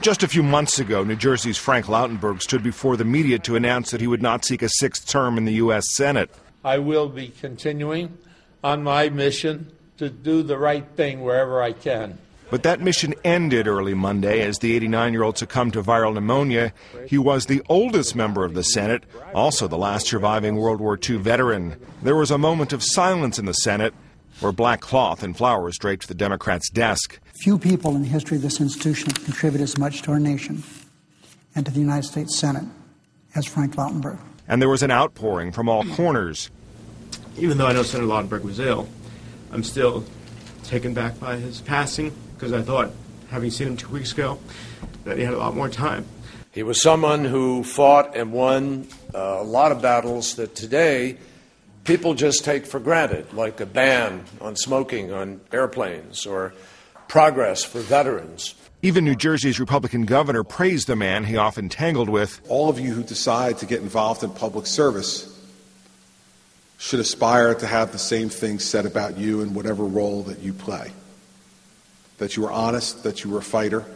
Just a few months ago, New Jersey's Frank Lautenberg stood before the media to announce that he would not seek a sixth term in the U.S. Senate. I will be continuing on my mission to do the right thing wherever I can. But that mission ended early Monday as the 89 year old succumbed to viral pneumonia. He was the oldest member of the Senate, also the last surviving World War II veteran. There was a moment of silence in the Senate where black cloth and flowers draped the Democrat's desk. Few people in the history of this institution have contributed as much to our nation and to the United States Senate as Frank Lautenberg. And there was an outpouring from all corners. Even though I know Senator Lautenberg was ill, I'm still taken back by his passing because I thought, having seen him two weeks ago, that he had a lot more time. He was someone who fought and won uh, a lot of battles that today people just take for granted, like a ban on smoking on airplanes or progress for veterans. Even New Jersey's Republican governor praised the man he often tangled with. All of you who decide to get involved in public service should aspire to have the same things said about you in whatever role that you play. That you are honest, that you are a fighter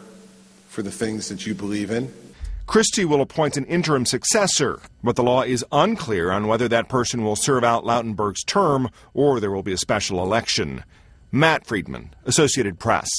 for the things that you believe in. Christie will appoint an interim successor, but the law is unclear on whether that person will serve out Lautenberg's term or there will be a special election. Matt Friedman, Associated Press.